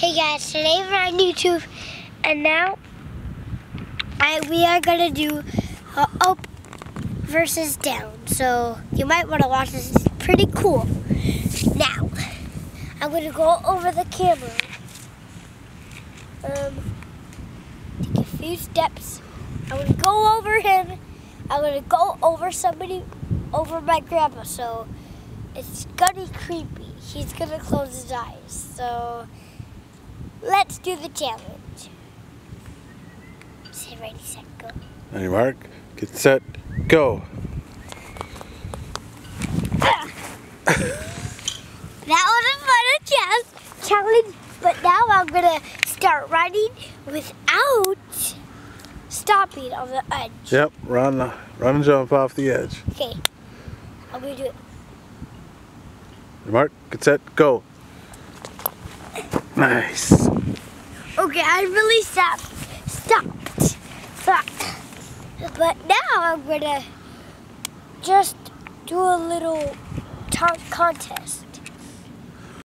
Hey guys, today we're on YouTube, and now I, we are gonna do uh, up versus down. So you might want to watch this. It's pretty cool. Now I'm gonna go over the camera. Um, take a few steps. I'm gonna go over him. I'm gonna go over somebody, over my grandpa. So it's gonna be creepy. He's gonna close his eyes. So. Let's do the challenge. Say ready, set, go. On your mark, get set, go. that was a fun challenge, challenge, but now I'm gonna start running without stopping on the edge. Yep, run, run and jump off the edge. Okay, I'm gonna do it. Your mark, get set, go. Nice. Okay, I really stopped. Stopped. Stopped. But now I'm gonna just do a little contest.